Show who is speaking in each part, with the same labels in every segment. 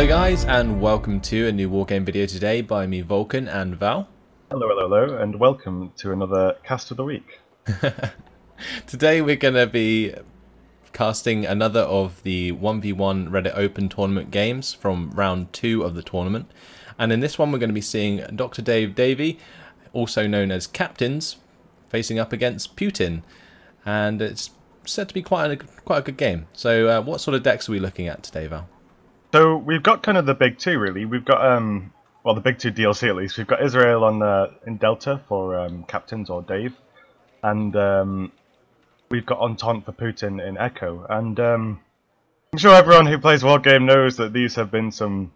Speaker 1: Hello guys and welcome to a new Wargame video today by me Vulcan and Val.
Speaker 2: Hello, hello, hello, and welcome to another cast of the week.
Speaker 1: today we're going to be casting another of the 1v1 Reddit Open tournament games from round 2 of the tournament. And in this one we're going to be seeing Dr. Dave Davey, also known as Captains, facing up against Putin. And it's said to be quite a, quite a good game. So uh, what sort of decks are we looking at today, Val?
Speaker 2: So we've got kind of the big two, really. We've got, um, well, the big two DLC at least. We've got Israel on the in Delta for um, Captains or Dave. And um, we've got Entente for Putin in Echo. And um, I'm sure everyone who plays Wargame knows that these have been some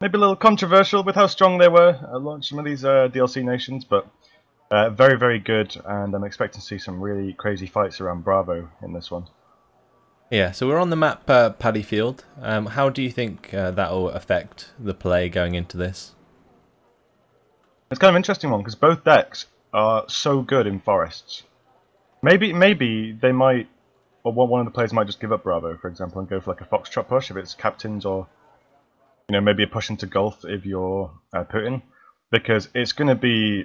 Speaker 2: maybe a little controversial with how strong they were at launch some of these uh, DLC nations, but uh, very, very good. And I'm expecting to see some really crazy fights around Bravo in this one.
Speaker 1: Yeah, so we're on the map uh, Paddy Field. Um, how do you think uh, that will affect the play going into this?
Speaker 2: It's kind of an interesting one because both decks are so good in forests. Maybe maybe they might, or one of the players might just give up Bravo, for example, and go for like a Foxtrot push if it's captains, or you know maybe a push into Gulf if you're uh, Putin, because it's going to be,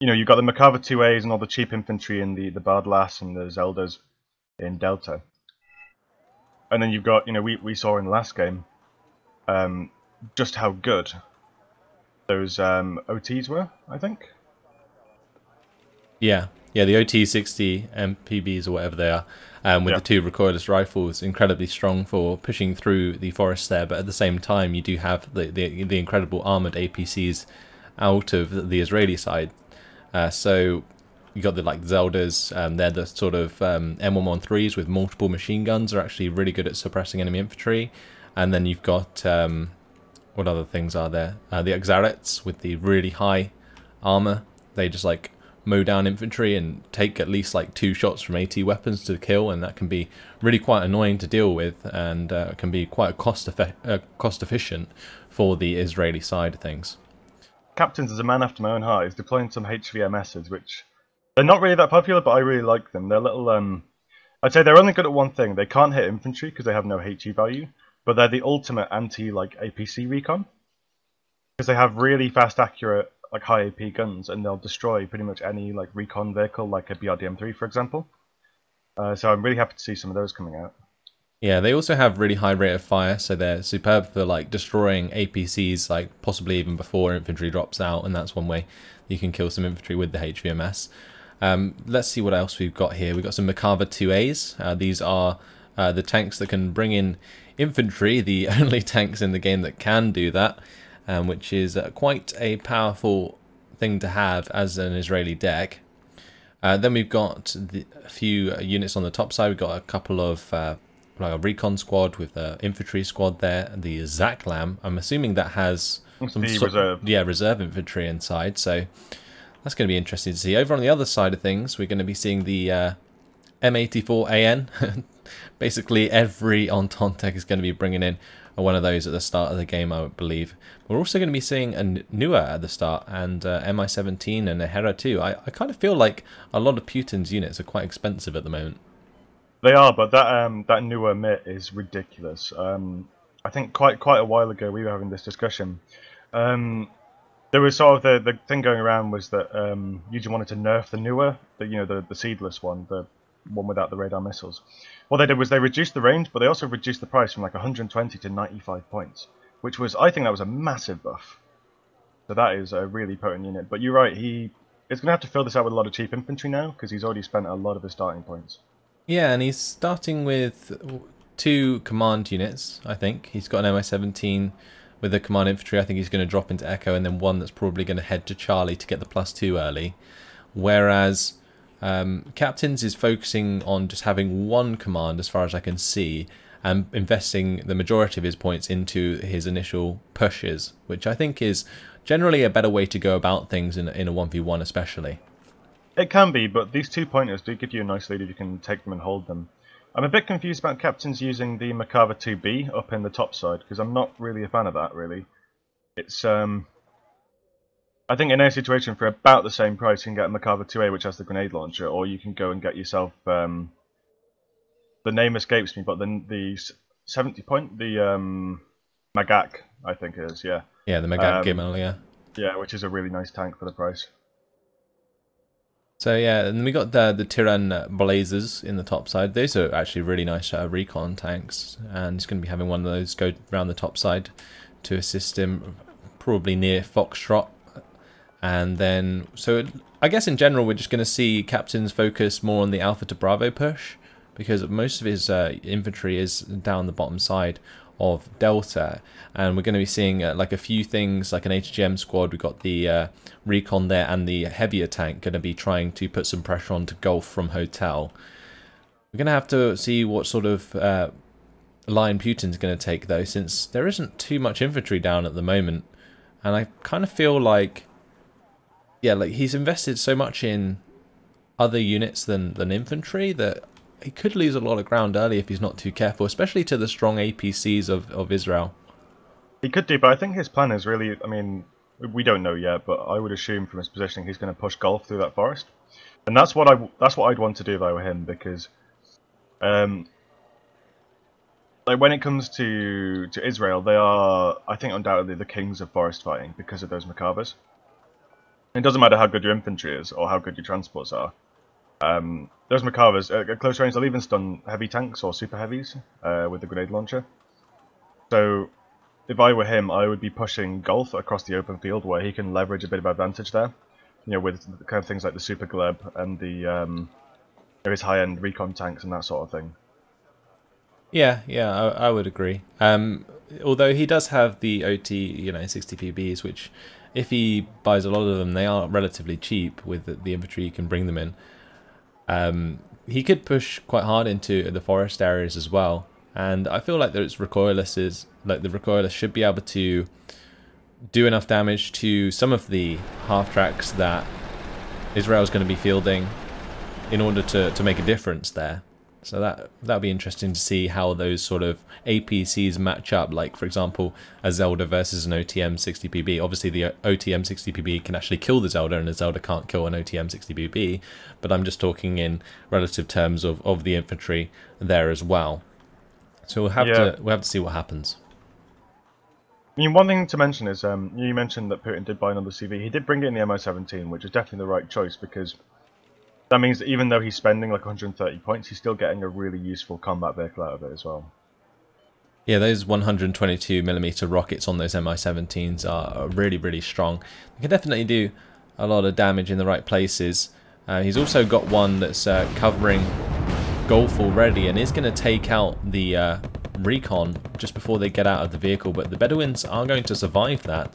Speaker 2: you know, you've got the Merkava 2As and all the cheap infantry and the the Bardlass and the Zeldas in Delta, and then you've got you know we we saw in the last game, um, just how good those um, OTs were, I think.
Speaker 1: Yeah, yeah, the OT60 MPBs or whatever they are, um, with yeah. the two recoilless rifles, incredibly strong for pushing through the forest there. But at the same time, you do have the the, the incredible armored APCs out of the Israeli side. Uh, so you got the like Zeldas, um, they're the sort of um, M113s with multiple machine guns are actually really good at suppressing enemy infantry. And then you've got, um, what other things are there? Uh, the Axarets with the really high armor. They just like mow down infantry and take at least like two shots from AT weapons to kill, and that can be really quite annoying to deal with, and uh, can be quite cost uh, cost efficient for the Israeli side of things.
Speaker 2: Captains is a man after my own heart. He's deploying some HVMSs, which they're not really that popular, but I really like them. They're little. Um, I'd say they're only good at one thing. They can't hit infantry because they have no HE value, but they're the ultimate anti like APC recon because they have really fast, accurate like high AP guns, and they'll destroy pretty much any like recon vehicle, like a BRDM3, for example. Uh, so I'm really happy to see some of those coming out.
Speaker 1: Yeah, they also have really high rate of fire, so they're superb for like destroying APCs, like possibly even before infantry drops out, and that's one way you can kill some infantry with the HVMS. Um, let's see what else we've got here. We've got some Merkava 2As. Uh, these are uh, the tanks that can bring in infantry, the only tanks in the game that can do that um, which is uh, quite a powerful thing to have as an Israeli deck. Uh, then we've got the, a few uh, units on the top side. We've got a couple of uh, like a recon squad with the infantry squad there, the Zaklam. I'm assuming that has
Speaker 2: some reserve.
Speaker 1: yeah reserve infantry inside. So that's going to be interesting to see. Over on the other side of things, we're going to be seeing the uh, M84AN. Basically, every Entente is going to be bringing in one of those at the start of the game, I believe. We're also going to be seeing a Nuer at the start, and uh, MI-17 and a Hera too. I, I kind of feel like a lot of Putin's units are quite expensive at the moment.
Speaker 2: They are, but that um, that Nuer MIT is ridiculous. Um, I think quite quite a while ago we were having this discussion. Um, there was sort of the, the thing going around was that um, Eugene wanted to nerf the Nuer, the you know the, the seedless one, the one without the radar missiles. What they did was they reduced the range, but they also reduced the price from like 120 to 95 points, which was, I think that was a massive buff. So that is a really potent unit. But you're right, he is going to have to fill this out with a lot of cheap infantry now, because he's already spent a lot of his starting points.
Speaker 1: Yeah, and he's starting with two command units, I think. He's got an MI-17 with the command infantry. I think he's going to drop into Echo, and then one that's probably going to head to Charlie to get the plus two early. Whereas um, Captains is focusing on just having one command as far as I can see and investing the majority of his points into his initial pushes, which I think is generally a better way to go about things in, in a 1v1 especially.
Speaker 2: It can be, but these two pointers do give you a nice lead if you can take them and hold them. I'm a bit confused about captains using the Merkava 2B up in the top side, because I'm not really a fan of that, really. It's, um, I think in a situation for about the same price, you can get a Merkava 2A, which has the grenade launcher, or you can go and get yourself. Um, the name escapes me, but then the 70 point, the um, Magach, I think it is, yeah.
Speaker 1: Yeah, the Magach
Speaker 2: Um,
Speaker 1: Gimel, yeah.
Speaker 2: Yeah, which is a really nice tank for the price.
Speaker 1: So yeah, and we got the the Tiran Blazers in the top side. Those are actually really nice uh, recon tanks, and he's going to be having one of those go around the top side to assist him, probably near Foxtrot. And then, so I guess in general, we're just going to see captains focus more on the Alpha to Bravo push, because most of his uh, infantry is down the bottom side of Delta, and we're going to be seeing uh, like a few things like an HGM squad. We've got the uh, recon there and the heavier tank going to be trying to put some pressure onto Gulf from Hotel. We're going to have to see what sort of uh, line Putin's going to take though, since there isn't too much infantry down at the moment, and I kind of feel like, yeah, like he's invested so much in other units than than infantry that he could lose a lot of ground early if he's not too careful, especially to the strong APCs of, of Israel.
Speaker 2: He could do, but I think his plan is really. I mean, we don't know yet, but I would assume from his positioning he's going to push golf through that forest, and that's what I that's what I'd want to do if I were him because, um, like when it comes to to Israel, they are I think undoubtedly the kings of forest fighting because of those Macabres. It doesn't matter how good your infantry is or how good your transports are. Um, those Macabres uh, at close range, they'll even stun heavy tanks or super heavies uh, with the grenade launcher. So if I were him, I would be pushing Golf across the open field where he can leverage a bit of advantage there. You know, with kind of things like the Super Galeb and the um, his high-end recon tanks and that sort of thing.
Speaker 1: Yeah, yeah, I, I would agree. Um, although he does have the OT, you know, 60 PBs, which if he buys a lot of them, they are relatively cheap with the, the infantry you can bring them in. Um, he could push quite hard into the forest areas as well, and I feel like there's recoilless is like the recoilless should be able to do enough damage to some of the half tracks that Israel's going to be fielding in order to, to make a difference there. So that that'll be interesting to see how those sort of APCs match up. Like for example, a Zelda versus an OTM 60PB. Obviously, the OTM 60PB can actually kill the Zelda, and the Zelda can't kill an OTM 60PB. But I'm just talking in relative terms of, of the infantry there as well. So we'll have
Speaker 2: Yeah.
Speaker 1: to we'll have to see what happens.
Speaker 2: I mean, one thing to mention is um, you mentioned that Putin did buy another CV. He did bring it in the MI-17, which is definitely the right choice because that means that even though he's spending like 130 points, he's still getting a really useful combat vehicle out of it as well.
Speaker 1: Yeah, those 122 millimeter rockets on those Mi-17s are really, really strong. They can definitely do a lot of damage in the right places. Uh, he's also got one that's uh, covering Golf already and is going to take out the uh, recon just before they get out of the vehicle, but the Bedouins are going to survive that.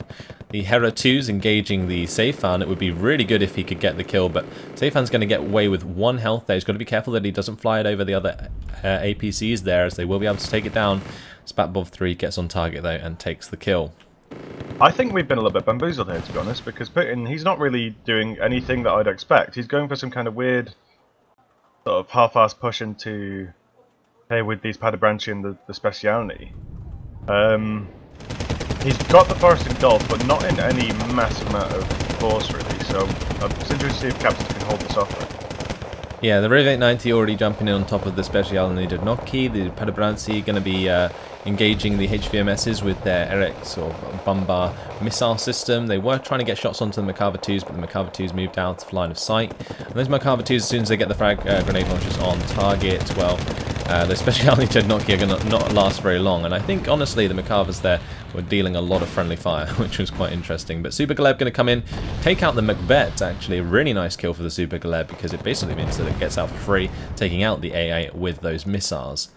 Speaker 1: The Hera 2's engaging the Seifan. It would be really good if he could get the kill, but Seifan's going to get away with one health there. He's got to be careful that he doesn't fly it over the other uh, APCs there, as they will be able to take it down. Spatbov 3 gets on target though and takes the kill.
Speaker 2: I think we've been a little bit bamboozled here, to be honest, because Putin, he's not really doing anything that I'd expect. He's going for some kind of weird, sort of half-assed push into, hey, with these Padobranci and the, the Speciality. Um, he's got the Forest and but not in any massive amount of force, really, so I'm just interested to see if Captains can hold this off.
Speaker 1: Yeah, the Riv 890 already jumping in on top of the Speciality Noki. The Padobranci going to be uh, engaging the HVMSs with their Erex or Bumbar missile system. They were trying to get shots onto the Merkava 2s, but the Merkava 2s moved out of line of sight. And those Merkava 2s, as soon as they get the frag uh, grenade launchers on target, well, uh, the Speciality Jednoki are going to not last very long. And I think, honestly, the Merkavas there were dealing a lot of friendly fire, which was quite interesting. But Super Galeb going to come in, take out the Macbeth, actually. A really nice kill for the Super Galeb because it basically means that it gets out for free, taking out the AA with those missiles.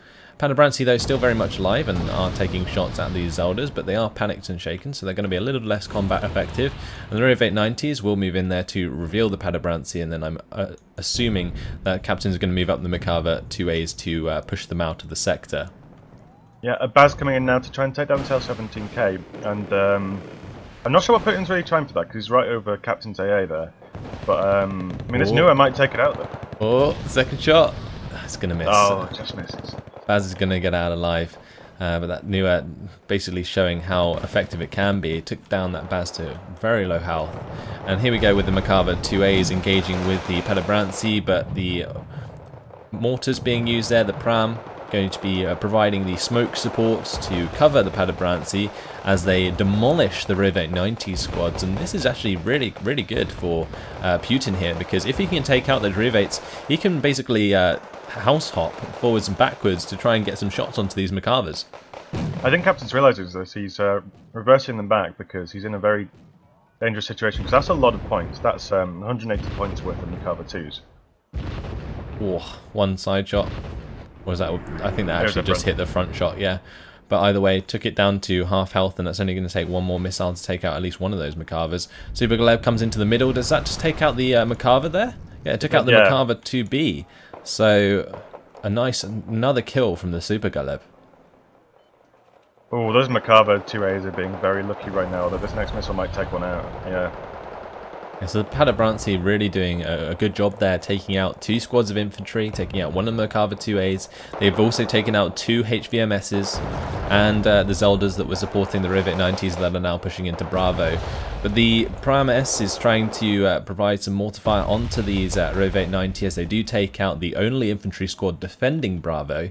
Speaker 1: Padobranci, though, still very much alive and are taking shots at these Zeldas, but they are panicked and shaken, so they're going to be a little less combat effective. And the Riv 890s will move in there to reveal the Padobranci, and then I'm uh, assuming that Captain's going to move up the Merkava 2As to uh, push them out of the sector.
Speaker 2: Yeah, a Baz coming in now to try and take down Tail 17k, and um, I'm not sure what Putin's really trying for that, because he's right over Captain's AA there. But, um, I mean, his
Speaker 1: Oh.
Speaker 2: newer might take it out, though.
Speaker 1: Oh, second shot. It's going to miss.
Speaker 2: Oh, just misses.
Speaker 1: Baz is going to get out alive. Uh, but that new uh, basically showing how effective it can be. It took down that Baz to very low health. And here we go with the Merkava 2As engaging with the Padobranci, but the mortars being used there, the Pram, going to be uh, providing the smoke support to cover the Paderborn as they demolish the Rovate 90 squads. And this is actually really, really good for uh, Putin here because if he can take out those Rovates, he can basically uh, house hop forwards and backwards to try and get some shots onto these Merkavas.
Speaker 2: I think Captain's realizes this. He's uh, reversing them back because he's in a very dangerous situation. Because that's a lot of points. That's um, 180 points worth of Merkava 2s.
Speaker 1: Oh, one side shot. Was that? I think that actually just hit the front shot, yeah. But either way, took it down to half health, and that's only going to take one more missile to take out at least one of those Merkavas. Super Galeb comes into the middle. Does that just take out the uh, there? Yeah, it took out the yeah. Merkava 2B. So, a nice, another kill from the Super Galeb.
Speaker 2: Oh, those Merkava 2As are being very lucky right now, although this next missile might take one out. Yeah.
Speaker 1: Yeah, so Paderborn really doing a, a, good job there, taking out two squads of infantry, taking out one of the Merkava 2As. They've also taken out two HVMSs and uh, the Zeldas that were supporting the Rovate 90s that are now pushing into Bravo. But the Prime S is trying to uh, provide some mortar fire onto these uh, Rovate 90 as they do take out the only infantry squad defending Bravo.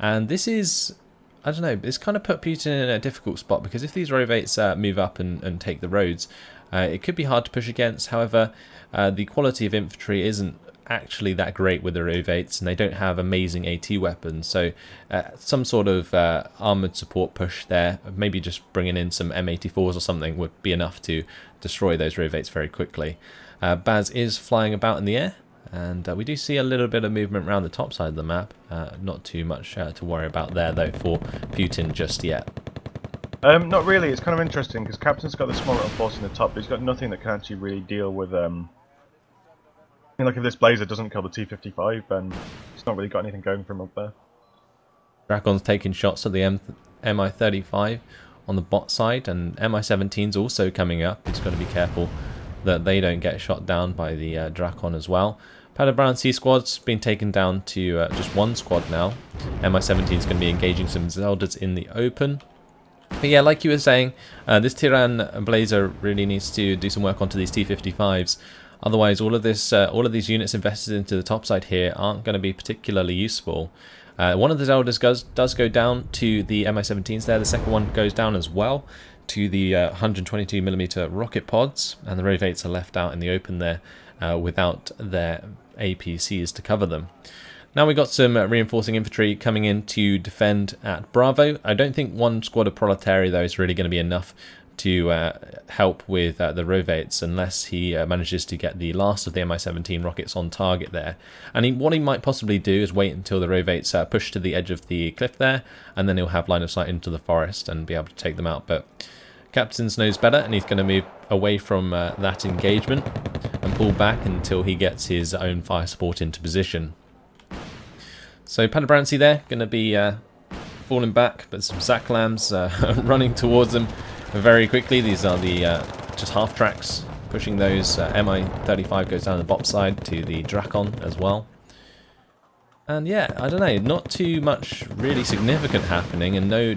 Speaker 1: And this is I don't know, it's kind of put Putin in a difficult spot because if these Rovates uh, move up and, and take the roads, uh, it could be hard to push against. However, uh, the quality of infantry isn't actually that great with the Rovates, and they don't have amazing AT weapons. So uh, some sort of uh, armored support push there, maybe just bringing in some M84s or something would be enough to destroy those Rovates very quickly. Uh, Baz is flying about in the air, and uh, we do see a little bit of movement around the top side of the map. Uh, not too much uh, to worry about there, though, for Putin just yet.
Speaker 2: Um, not really. It's kind of interesting because Captain's got the small little force in the top, but he's got nothing that can actually really deal with. Um, I mean, like if this Blazer doesn't kill the T55, then he's not really got anything going for him up there.
Speaker 1: Dracon's taking shots at the M MI35 on the bot side, and MI17's also coming up. He's got to be careful that they don't get shot down by the uh, Drakon as well. Paderborn C squad's been taken down to uh, just one squad now. MI17 is going to be engaging some Zeldas in the open. But yeah, like you were saying, uh, this Tiran Blazer really needs to do some work onto these T55s. Otherwise, all of this, uh, all of these units invested into the top side here aren't going to be particularly useful. Uh, one of the Zeldas does, does go down to the Mi-17s there. The second one goes down as well to the 122mm uh, rocket pods, and the Rovates are left out in the open there uh, without their APCs to cover them. Now we've got some uh, reinforcing infantry coming in to defend at Bravo. I don't think one squad of Proletari, though, is really going to be enough to uh, help with uh, the Rovates unless he uh, manages to get the last of the Mi-17 rockets on target there. And he, what he might possibly do is wait until the Rovates uh, push to the edge of the cliff there, and then he'll have line of sight into the forest and be able to take them out. But Captains knows better, and he's going to move away from uh, that engagement and pull back until he gets his own fire support into position. So Paderborn there, going to be uh, falling back, but some Saklams uh, running towards them very quickly. These are the uh, just half tracks pushing those. Uh, Mi-35 goes down the bop side to the Drakon as well. And yeah, I don't know, not too much really significant happening and no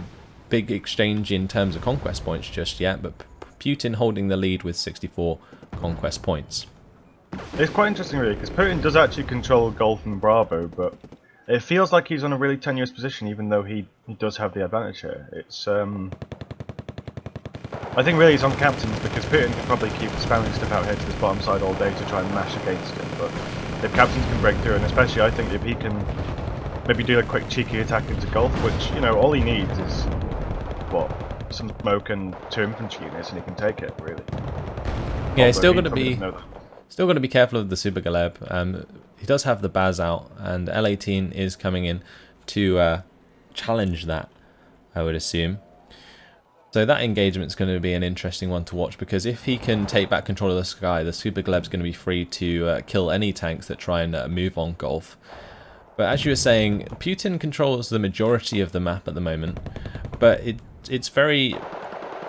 Speaker 1: big exchange in terms of conquest points just yet, but Putin holding the lead with 64 conquest points.
Speaker 2: It's quite interesting really, because Putin does actually control Golf and Bravo, but it feels like he's on a really tenuous position, even though he, he does have the advantage here. It's um, I think really he's on captains because Putin can probably keep spamming stuff out here to this bottom side all day to try and mash against him. But if captains can break through, and especially I think if he can maybe do a quick cheeky attack into Golf, which you know all he needs is what some smoke and two infantry units, and he can take it really.
Speaker 1: Yeah, he's still going to be still going to be careful of the Super Galeb. Um, he does have the Baz out, and L18 is coming in to uh, challenge that, I would assume. So that engagement is going to be an interesting one to watch because if he can take back control of the sky, the Super Galeb's going to be free to uh, kill any tanks that try and uh, move on Golf. But as you were saying, Putin controls the majority of the map at the moment, but it it's very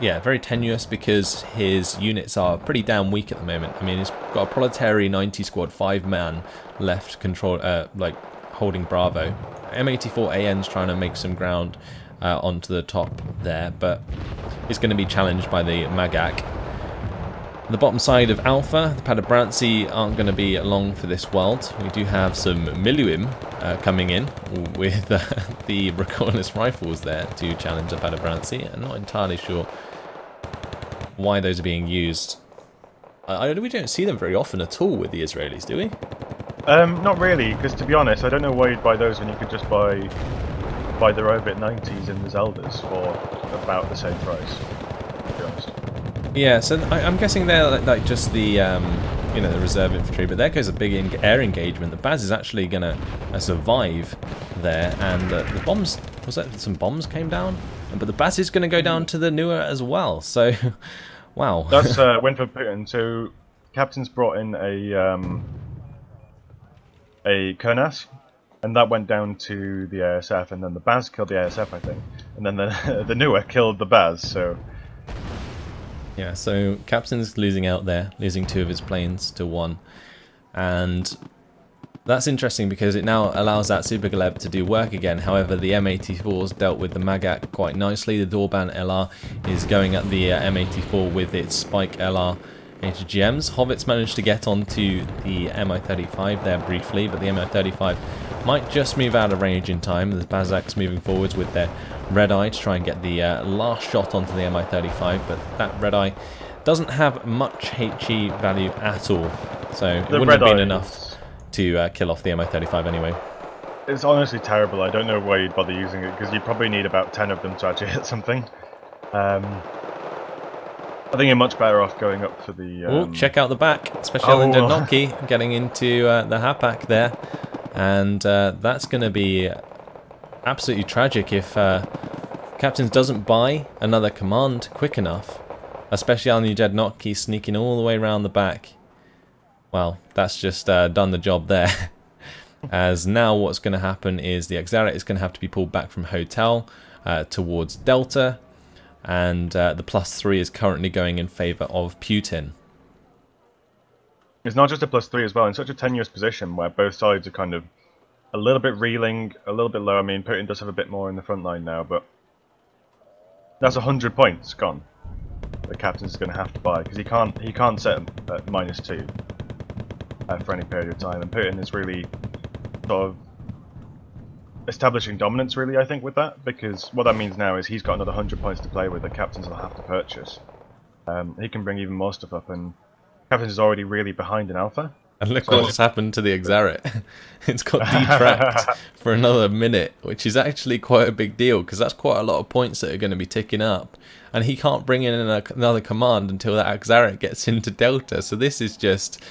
Speaker 1: yeah, very tenuous because his units are pretty damn weak at the moment. I mean, he's got a Proletary 90 squad, five man left control, uh, like holding Bravo. M84AN's trying to make some ground uh, onto the top there, but he's going to be challenged by the Magach. the bottom side of Alpha, the Padobranci aren't going to be long for this world. We do have some Miluim uh, coming in with uh, the recoilless rifles there to challenge the Padobranci. I'm not entirely sure why those are being used. I, I, we don't see them very often at all with the Israelis, do we?
Speaker 2: Um, not really, because to be honest, I don't know why you'd buy those when you could just buy buy the Robit 90s and the Zeldas for about the same price. To be honest.
Speaker 1: Yeah, so I, am guessing they're like, like just the um, you know the reserve infantry, but there goes a big air engagement. The Baz is actually gonna uh, survive there, and uh, the bombs was that some bombs came down, but the Baz is gonna go down to the newer as well. So, wow.
Speaker 2: That's uh, win for Putin. So, captain's brought in a um, a Kurnas, and that went down to the ASF, and then the Baz killed the ASF, I think, and then the the newer killed the Baz. So.
Speaker 1: Yeah, so Captain's losing out there, losing two of his planes to one. And that's interesting because it now allows that Super Galeb to do work again. However, the M84's dealt with the Magach quite nicely. The Dorban LR is going at the uh, M84 with its Spike LR HGMs. Hovitz managed to get onto the Mi-35 there briefly, but the Mi-35 might just move out of range in time. The Bazaks moving forwards with their Red Eye to try and get the uh, last shot onto the Mi-35, but that Red Eye doesn't have much HE value at all, so it the wouldn't have been enough to uh, kill off the Mi-35 anyway.
Speaker 2: It's honestly terrible. I don't know why you'd bother using it, because you probably need about 10 of them to actually hit something. Um, I think you're much better off going up for the... Um...
Speaker 1: Oh, check out the back. Special oh. Noki getting into uh, the Hapak there. And uh, that's going to be absolutely tragic if uh, Captains doesn't buy another command quick enough. Especially on the Jednotki sneaking all the way around the back. Well, that's just uh, done the job there. As now what's going to happen is the Achzarit is going to have to be pulled back from Hotel uh, towards Delta. And uh, the plus three is currently going in favour of Putin.
Speaker 2: It's not just a plus three as well. In such a tenuous position where both sides are kind of a little bit reeling, a little bit low. I mean, Putin does have a bit more in the front line now, but that's hundred points gone. The captain's going to have to buy because he can't he can't set at minus two uh, for any period of time, and Putin is really sort of establishing dominance. Really, I think with that because what that means now is he's got another hundred points to play with. The captains will have to purchase. Um, he can bring even more stuff up, and captains is already really behind in alpha.
Speaker 1: And look so, what's happened to the Achzarit. it's got detracked for another minute, which is actually quite a big deal because that's quite a lot of points that are going to be ticking up. And he can't bring in another command until that Achzarit gets into Delta. So this is just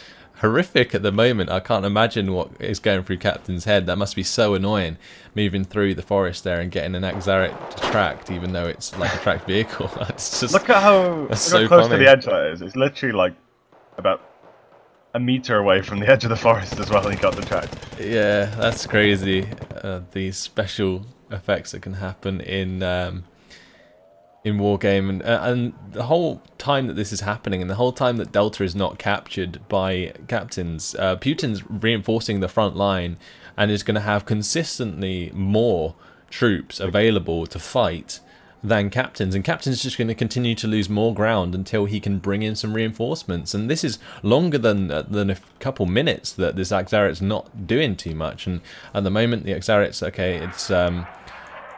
Speaker 1: horrific at the moment. I can't imagine what is going through Captain's head. That must be so annoying, moving through the forest there and getting an Achzarit tracked, even though it's like a tracked vehicle. it's just
Speaker 2: look at how, look so how close funny. to the edge that is. It's literally like about a meter away from the edge of the forest as well. He got the track.
Speaker 1: Yeah, that's crazy. Uh, these special effects that can happen in um, in Wargame, and uh, and the whole time that this is happening, and the whole time that Delta is not captured by captains, uh, Putin's reinforcing the front line and is going to have consistently more troops available to fight than captains, and captain's just going to continue to lose more ground until he can bring in some reinforcements. And this is longer than uh, than a couple minutes that this Achzarit's not doing too much. And at the moment, the Achzarit's okay. It's um,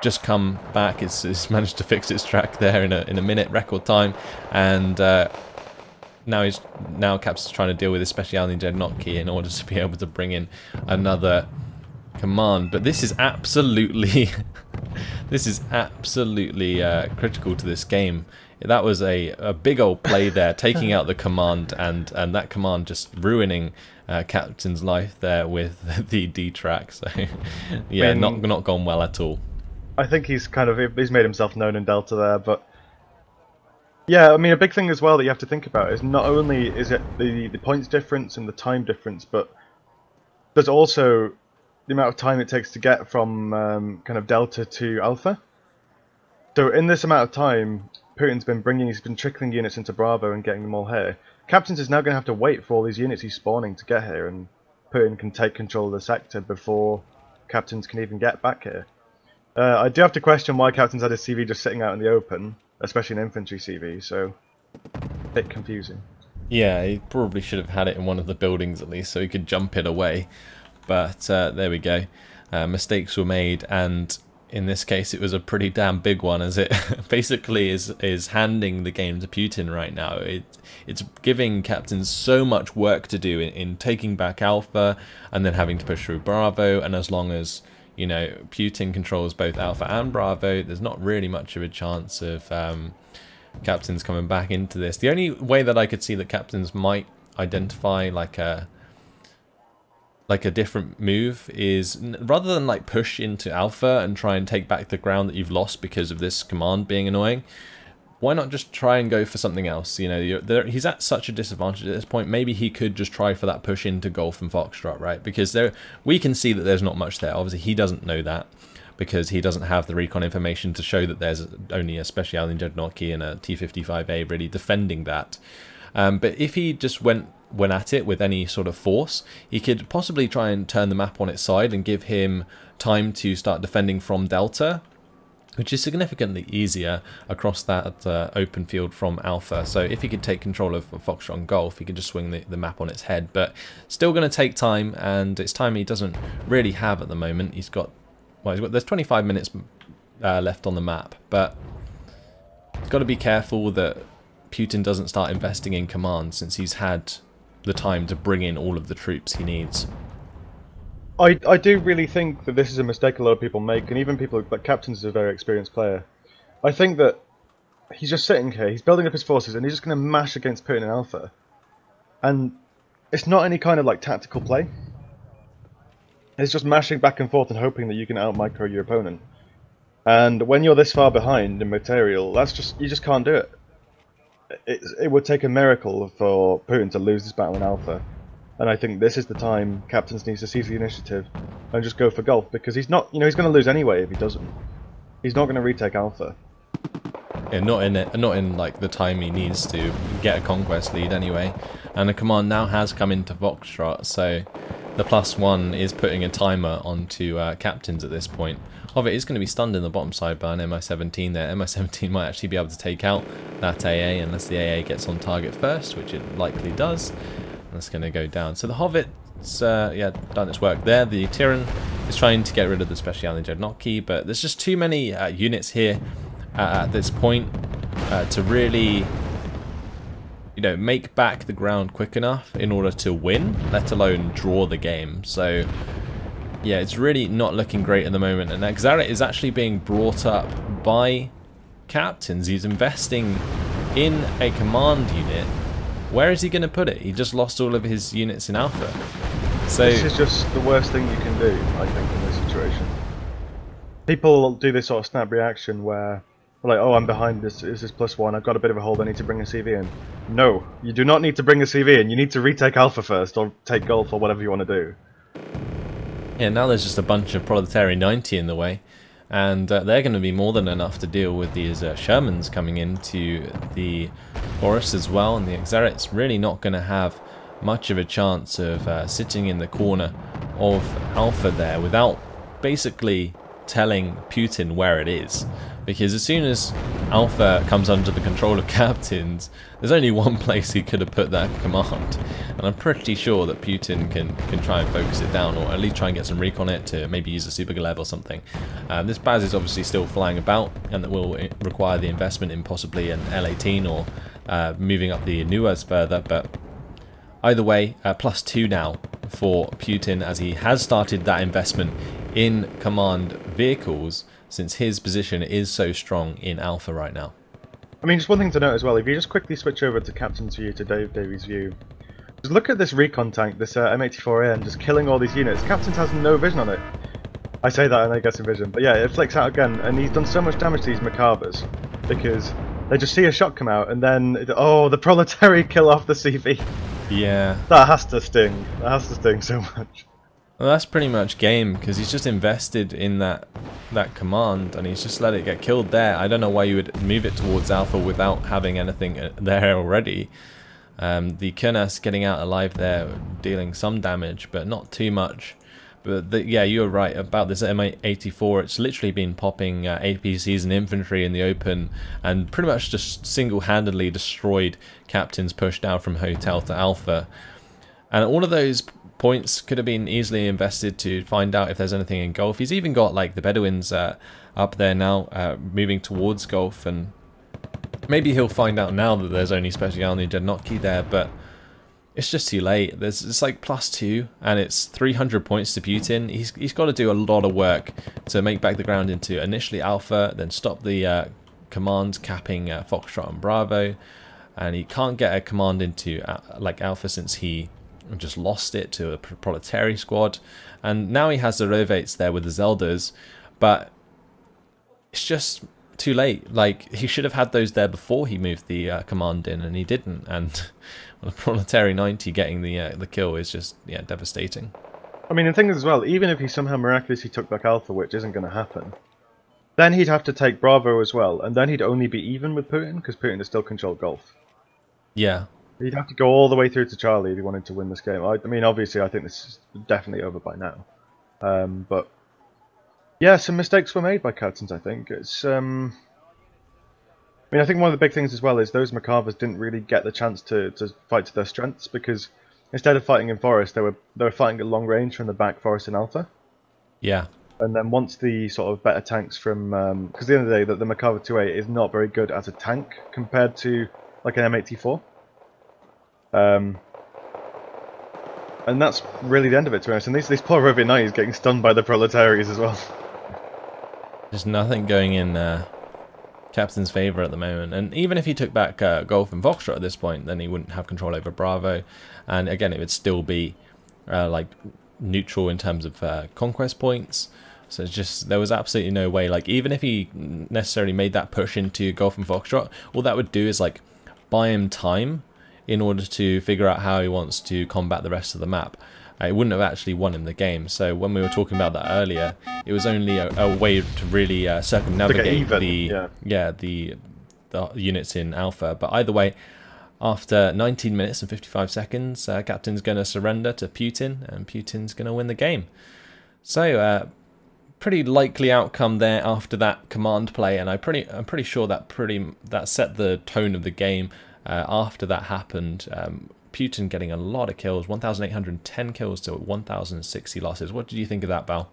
Speaker 1: just come back. It's, it's managed to fix its track there in a in a minute record time, and. Uh, now he's now Caps is trying to deal with especially Alni Jednotki in order to be able to bring in another command. But this is absolutely this is absolutely uh, critical to this game. That was a, a big old play there, taking out the command, and, and that command just ruining uh, Captain's life there with the D track. So, yeah, not not gone well at all.
Speaker 2: I think he's kind of he's made himself known in Delta there, but yeah, I mean a big thing as well that you have to think about is not only is it the the points difference and the time difference, but there's also the amount of time it takes to get from um, kind of Delta to Alpha. So in this amount of time, Putin's been bringing, he's been trickling units into Bravo and getting them all here. Captains is now going to have to wait for all these units he's spawning to get here, and Putin can take control of the sector before Captains can even get back here. Uh, I do have to question why Captains had his CV just sitting out in the open, especially an infantry CV, so a bit confusing.
Speaker 1: Yeah, he probably should have had it in one of the buildings at least so he could jump it away. But uh, there we go. Uh, mistakes were made and in this case it was a pretty damn big one as it basically is is handing the game to Putin right now. It it's giving captains so much work to do in, in taking back Alpha and then having to push through Bravo and as long as you know Putin controls both Alpha and Bravo there's not really much of a chance of um, captains coming back into this. The only way that I could see that captains might identify like a like a different move is rather than like push into alpha and try and take back the ground that you've lost because of this command being annoying why not just try and go for something else? You know he's at such a disadvantage at this point. Maybe he could just try for that push into golf and foxtrot right? Because there we can see that there's not much there. Obviously he doesn't know that because he doesn't have the recon information to show that there's only a Special in Jednotki and a T-55A really defending that. Um, but if he just went when at it with any sort of force, he could possibly try and turn the map on its side and give him time to start defending from Delta, which is significantly easier across that uh, open field from Alpha. So if he could take control of Foxtrot and Golf, he could just swing the, the map on its head. But still going to take time, and it's time he doesn't really have at the moment. He's got, well, he's got, there's 25 minutes uh, left on the map, but he's got to be careful that Putin doesn't start investing in command since he's had the time to bring in all of the troops he needs.
Speaker 2: I, I do really think that this is a mistake a lot of people make, and even people like Captains is a very experienced player. I think that he's just sitting here, he's building up his forces, and he's just going to mash against Putin and Alpha. And it's not any kind of like tactical play. It's just mashing back and forth and hoping that you can out micro your opponent. And when you're this far behind in material, that's just you just can't do it it, it would take a miracle for Putin to lose this battle in Alpha. And I think this is the time Captains needs to seize the initiative and just go for Golf because he's not, you know, he's going to lose anyway if he doesn't. He's not going to retake Alpha.
Speaker 1: Yeah, not in it, not in like the time he needs to get a conquest lead anyway. And the command now has come into Foxtrot, so the plus one is putting a timer onto uh, captains at this point. Of it is going to be stunned in the bottom side by an MI-17 there. MI-17 might actually be able to take out that AA unless the AA gets on target first, which it likely does. That's going to go down. So the Hovit's uh, yeah, done its work there. The Tiran is trying to get rid of the Special Jednotki, but there's just too many uh, units here uh, at this point uh, to really you know, make back the ground quick enough in order to win, let alone draw the game. So, yeah, it's really not looking great at the moment. And Xaret is actually being brought up by captains. He's investing in a command unit. Where is he going to put it? He just lost all of his units in Alpha. So
Speaker 2: This is just the worst thing you can do, I think, in this situation. People do this sort of snap reaction where like, oh, I'm behind this, this is plus one, I've got a bit of a hold, I need to bring a CV in. No, you do not need to bring a CV in, you need to retake Alpha first, or take Golf, or whatever you want to do.
Speaker 1: Yeah, now there's just a bunch of Proletariat 90 in the way, and uh, they're going to be more than enough to deal with these uh, Shermans coming into the forest as well, and the Xaret's really not going to have much of a chance of uh, sitting in the corner of Alpha there without basically telling Putin where it is. Because as soon as Alpha comes under the control of captains, there's only one place he could have put that command. And I'm pretty sure that Putin can, can try and focus it down, or at least try and get some recon it to maybe use a Super Galeb or something. Um, this Baz is obviously still flying about, and that will require the investment in possibly an L-18 or uh, moving up the Nuas further, but either way, uh, plus two now for Putin as he has started that investment in command vehicles since his position is so strong in Alpha right now.
Speaker 2: I mean, just one thing to note as well, if you just quickly switch over to Captain's view, to Dave Davies' view, just look at this recon tank, this uh, M84A, and just killing all these units. Captain's has no vision on it. I say that and I get some vision, but yeah, it flicks out again, and he's done so much damage to these Macabres, because they just see a shot come out, and then, it, oh, the proletariat kill off the CV.
Speaker 1: Yeah.
Speaker 2: That has to sting. That has to sting so much.
Speaker 1: Well, that's pretty much game because he's just invested in that that command and he's just let it get killed there. I don't know why you would move it towards Alpha without having anything uh, there already. Um, the Kurnas getting out alive there, dealing some damage, but not too much. But the, yeah, you're right about this M84. It's literally been popping uh, APCs and infantry in the open and pretty much just single-handedly destroyed captains pushed down from Hotel to Alpha. And all of those points could have been easily invested to find out if there's anything in Gulf. He's even got like the Bedouins uh, up there now, uh, moving towards Gulf, and maybe he'll find out now that there's only Specialny Jednotki there, but it's just too late. There's it's like plus two, and it's 300 points to Putin. He's he's got to do a lot of work to make back the ground into initially Alpha, then stop the uh, command capping uh, Foxtrot and Bravo, and he can't get a command into uh, like Alpha since he just lost it to a proletary squad, and now he has the Rovates there with the Zeldas, but it's just too late. Like he should have had those there before he moved the uh, command in, and he didn't. And well, the Proletary 90 getting the uh, the kill is just yeah devastating.
Speaker 2: I mean, the thing is as well, even if he somehow miraculously took back Alpha, which isn't going to happen, then he'd have to take Bravo as well, and then he'd only be even with Putin because Putin is still controlled Gulf.
Speaker 1: Yeah.
Speaker 2: He'd have to go all the way through to Charlie if he wanted to win this game. I, I mean, obviously, I think this is definitely over by now. Um, but yeah, some mistakes were made by captains. I think it's. Um, I mean, I think one of the big things as well is those Merkavas didn't really get the chance to, to fight to their strengths because instead of fighting in forest, they were they were fighting at long range from the back forest in Alpha.
Speaker 1: Yeah.
Speaker 2: And then once the sort of better tanks from, because um, at the end of the day, the, the Merkava 2A is not very good as a tank compared to like an M84. Um, and that's really the end of it, to be honest. And these, these poor 9 is getting stunned by the proletaries as well.
Speaker 1: There's nothing going in uh, Captain's favour at the moment. And even if he took back uh, Golf and Foxtrot at this point, then he wouldn't have control over Bravo. And again, it would still be uh, like neutral in terms of uh, conquest points. So just there was absolutely no way. Like even if he necessarily made that push into Golf and Foxtrot, all that would do is like buy him time in order to figure out how he wants to combat the rest of the map uh, it wouldn't have actually won him the game. So when we were talking about that earlier, it was only a, a way to really uh, circumnavigate the yeah. yeah the the units in Alpha. But either way, after 19 minutes and 55 seconds, uh, Captain's going to surrender to Putin, and Putin's going to win the game. So, uh, pretty likely outcome there after that command play, and I pretty I'm pretty sure that pretty that set the tone of the game. Uh, after that happened, um, Putin getting a lot of kills, 1,810 kills to 1,060 losses. What did you think of that, Val?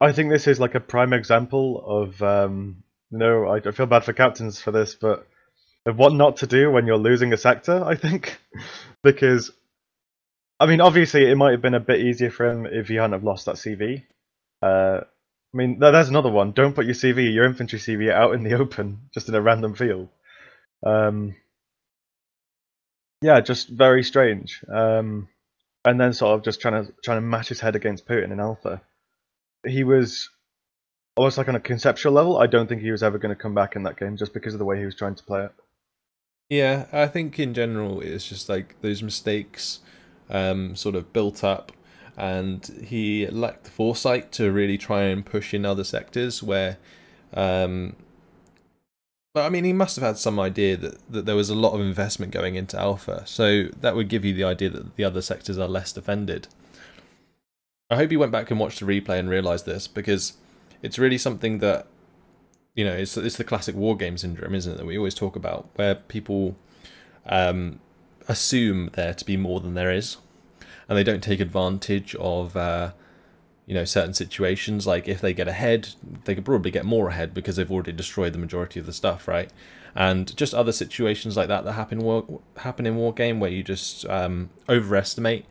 Speaker 2: I think this is like a prime example of, um, you know, I, I feel bad for captains for this, but of what not to do when you're losing a sector, I think. because, I mean, obviously it might have been a bit easier for him if he hadn't have lost that CV. Uh, I mean, there's another one. Don't put your CV, your infantry CV, out in the open, just in a random field. Um, yeah, just very strange. Um, and then sort of just trying to trying to match his head against Putin in Alpha. He was almost like on a conceptual level. I don't think he was ever going to come back in that game just because of the way he was trying to play it.
Speaker 1: Yeah, I think in general it's just like those mistakes um, sort of built up, and he lacked the foresight to really try and push in other sectors where um, but I mean, he must have had some idea that, that there was a lot of investment going into Alpha, so that would give you the idea that the other sectors are less defended. I hope you went back and watched the replay and realised this, because it's really something that, you know, it's, it's the classic war game syndrome, isn't it, that we always talk about, where people um, assume there to be more than there is, and they don't take advantage of... Uh, you know certain situations like if they get ahead they could probably get more ahead because they've already destroyed the majority of the stuff right? And just other situations like that that happen war, happen in war game where you just um, overestimate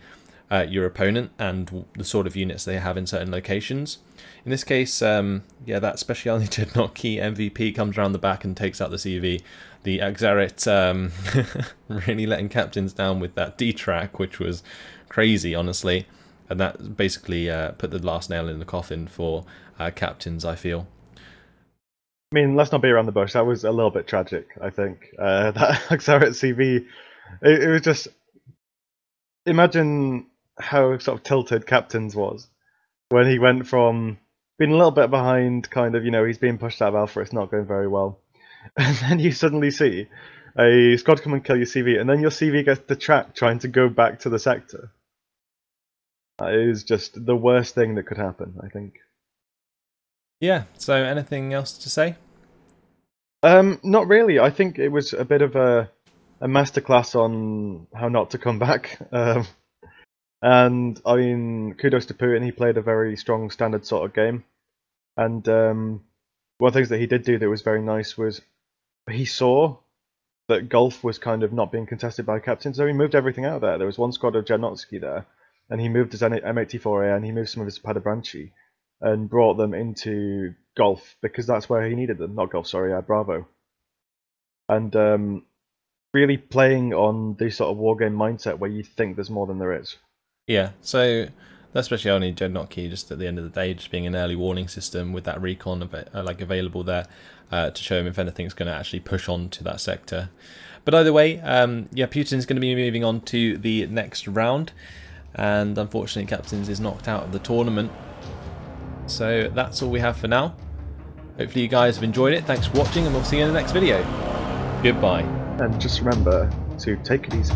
Speaker 1: uh, your opponent and the sort of units they have in certain locations. In this case um, yeah that speciality did not key MVP comes around the back and takes out the CV the Achzarit um, really letting captains down with that D track which was crazy honestly and that basically uh, put the last nail in the coffin for uh, captains. I feel.
Speaker 2: I mean, let's not be around the bush. That was a little bit tragic. I think uh, that Achzarit CV. It, it was just imagine how sort of tilted captains was when he went from being a little bit behind, kind of, you know, he's being pushed out of Alpha, it's not going very well. And then you suddenly see a squad come and kill your CV, and then your CV gets the track trying to go back to the sector. That is just the worst thing that could happen, I think.
Speaker 1: Yeah, so anything else to say?
Speaker 2: Um, not really. I think it was a bit of a a masterclass on how not to come back. Um, and I mean, kudos to Putin. He played a very strong standard sort of game. And um, one of the things that he did do that was very nice was he saw that golf was kind of not being contested by captain, so he moved everything out there. There was one squad of Janotsky there, and he moved his M84A and he moved some of his Padobranci and brought them into Gulf because that's where he needed them. Not Gulf, sorry, uh, Bravo. And um, really playing on this sort of wargame mindset where you think there's more than there is.
Speaker 1: Yeah, so especially only Janotsky just at the end of the day, just being an early warning system with that recon av- uh, like available there uh, to show him if anything's going to actually push on to that sector. But either way, um, yeah, Putin's going to be moving on to the next round, and unfortunately, Captains is knocked out of the tournament. So that's all we have for now. Hopefully you guys have enjoyed it. Thanks for watching and we'll see you in the next video. Goodbye.
Speaker 2: And just remember to take it easy.